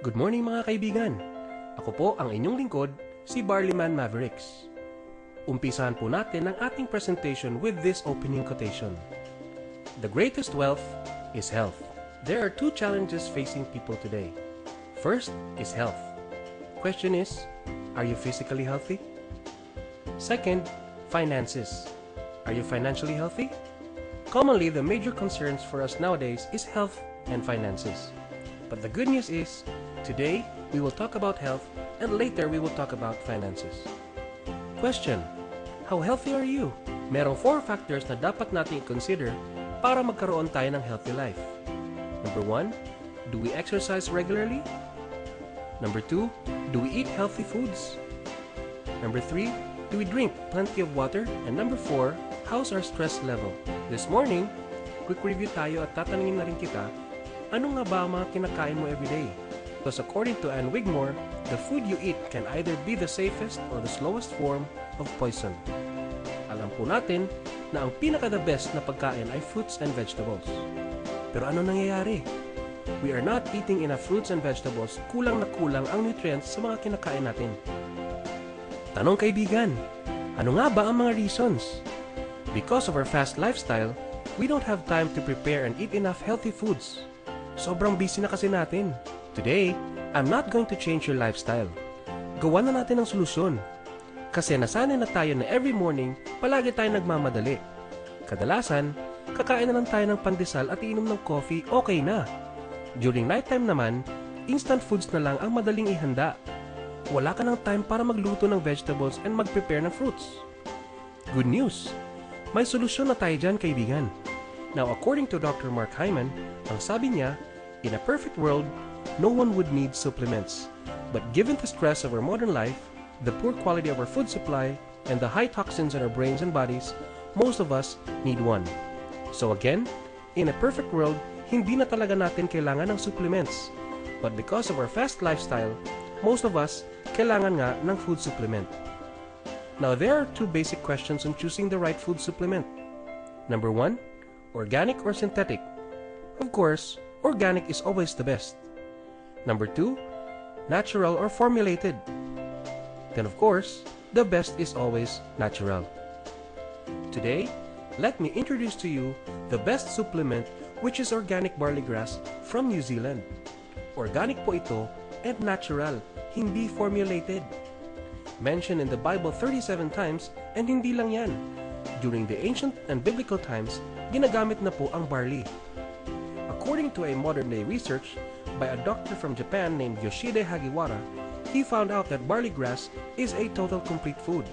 Good morning mga kaibigan. Ako po ang inyong lingkod, si Barleyman Mavericks. Umpisahan po natin ang ating presentation with this opening quotation. The greatest wealth is health. There are two challenges facing people today. First is health. Question is, are you physically healthy? Second, finances. Are you financially healthy? Commonly, the major concerns for us nowadays is health and finances. But the good news is, today we will talk about health and later we will talk about finances. Question, how healthy are you? Merong four factors na dapat nating consider para magkaroon tayo ng healthy life. Number one, do we exercise regularly? Number two, do we eat healthy foods? Number three, do we drink plenty of water? And number four, how's our stress level? This morning, quick review tayo at tatanungin na rin kita, ano nga ba ang mga kinakain mo everyday? Because according to Anne Wigmore, the food you eat can either be the safest or the slowest form of poison. Alam po natin na ang pinaka-the best na pagkain ay fruits and vegetables. Pero ano nangyayari? We are not eating enough fruits and vegetables, kulang na kulang ang nutrients sa mga kinakain natin. Tanong kaibigan, ano nga ba ang mga reasons? Because of our fast lifestyle, we don't have time to prepare and eat enough healthy foods. Sobrang busy na kasi natin. Today, I'm not going to change your lifestyle. Gawa na natin ang solusyon. Kasi nasanay na tayo na every morning, palagi tayo nagmamadali. Kadalasan, kakain na lang tayo ng pandesal at iinom ng coffee, okay na. During nighttime naman, instant foods na lang ang madaling ihanda. Wala ka ng time para magluto ng vegetables and mag-prepare ng fruits. Good news! May solusyon na tayo dyan, kaibigan. Now, according to Dr. Mark Hyman, ang sabi niya, in a perfect world, no one would need supplements. But given the stress of our modern life, the poor quality of our food supply, and the high toxins in our brains and bodies, most of us need one. So again, in a perfect world, hindi na talaga natin kailangan ng supplements. But because of our fast lifestyle, most of us kailangan nga ng food supplement. Now there are two basic questions on choosing the right food supplement. Number one, organic or synthetic? Of course, organic is always the best. Number two, natural or formulated? Then of course, the best is always natural. Today, let me introduce to you the best supplement which is organic barley grass from New Zealand. Organic po ito and natural, hindi formulated. Mentioned in the Bible 37 times and hindi lang yan. During the ancient and biblical times, ginagamit na po ang barley. According to a modern-day research by a doctor from Japan named Yoshide Hagiwara, he found out that barley grass is a total complete food.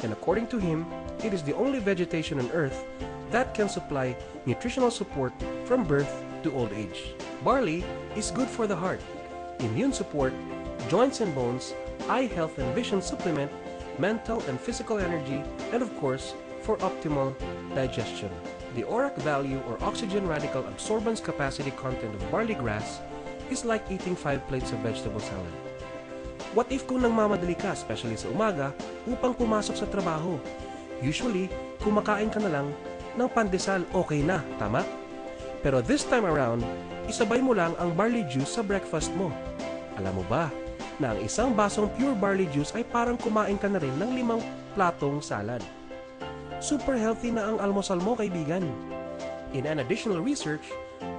And according to him, it is the only vegetation on earth that can supply nutritional support from birth to old age. Barley is good for the heart, immune support, joints and bones, eye health and vision supplement, mental and physical energy, and of course, for optimal digestion. The ORAC value or oxygen radical absorbance capacity content of barley grass is like eating 5 plates of vegetable salad. What if kung nagmamadali ka, especially sa umaga, upang pumasok sa trabaho? Usually, kumakain ka na lang ng pandesal, okay na, tama? Pero this time around, isabay mo lang ang barley juice sa breakfast mo. Alam mo ba na ang isang basong pure barley juice ay parang kumain ka na rin ng limang platong salad? Super healthy na ang almusal mo, kaibigan. In an additional research,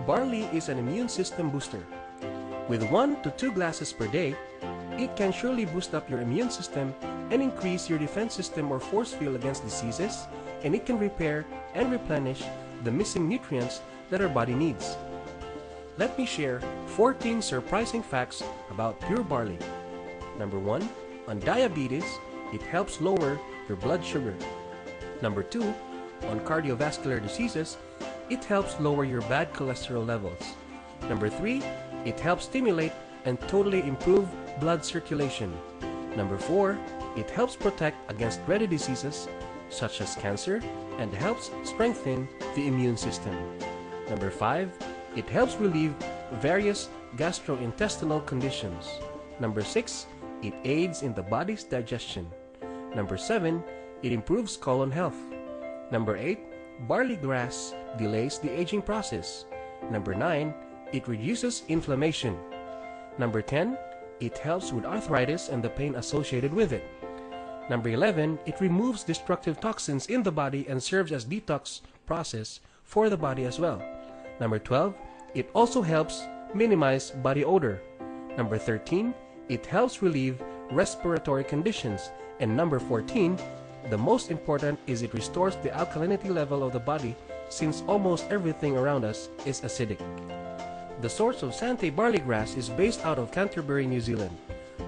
barley is an immune system booster. With 1 to 2 glasses per day, it can surely boost up your immune system and increase your defense system or force field against diseases, and it can repair and replenish the missing nutrients that our body needs. Let me share 14 surprising facts about pure barley. Number 1, on diabetes, it helps lower your blood sugar. Number 2, on cardiovascular diseases, it helps lower your bad cholesterol levels. Number 3, it helps stimulate and totally improve blood circulation. Number 4, it helps protect against rare diseases such as cancer and helps strengthen the immune system. Number 5, it helps relieve various gastrointestinal conditions. Number 6, it aids in the body's digestion. Number 7, it improves colon health. Number 8, barley grass delays the aging process. Number 9, it reduces inflammation. Number 10, it helps with arthritis and the pain associated with it. Number 11, it removes destructive toxins in the body and serves as detox process for the body as well. Number 12, it also helps minimize body odor. Number 13, it helps relieve respiratory conditions. And number 14, the most important is it restores the alkalinity level of the body since almost everything around us is acidic. The source of Sante barley grass is based out of Canterbury, New Zealand,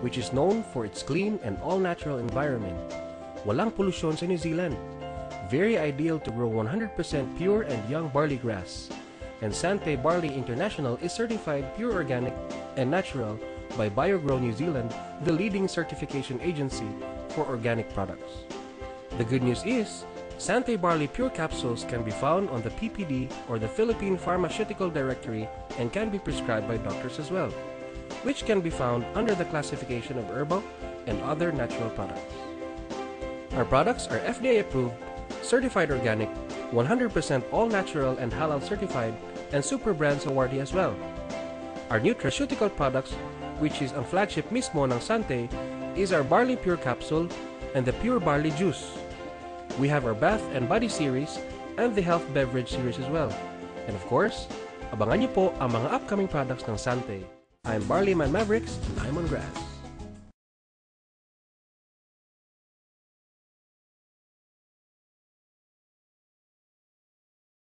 which is known for its clean and all-natural environment. Walang polusyon sa New Zealand. Very ideal to grow 100% pure and young barley grass. And Sante Barley International is certified pure organic and natural by BioGrow New Zealand, the leading certification agency for organic products. The good news is, Sante Barley Pure Capsules can be found on the PPD or the Philippine Pharmaceutical Directory and can be prescribed by doctors as well, which can be found under the classification of herbal and other natural products. Our products are FDA approved, certified organic, 100% all natural and halal certified, and Super Brands awardee as well. Our nutraceutical products, which is ang flagship mismo ng Sante, is our Barley Pure Capsule and the Pure Barley Juice. We have our Bath and Body series and the Health Beverage series as well. And of course, abangan niyo po ang mga upcoming products ng Sante. I'm Barleyman Mavericks and I'm on grass.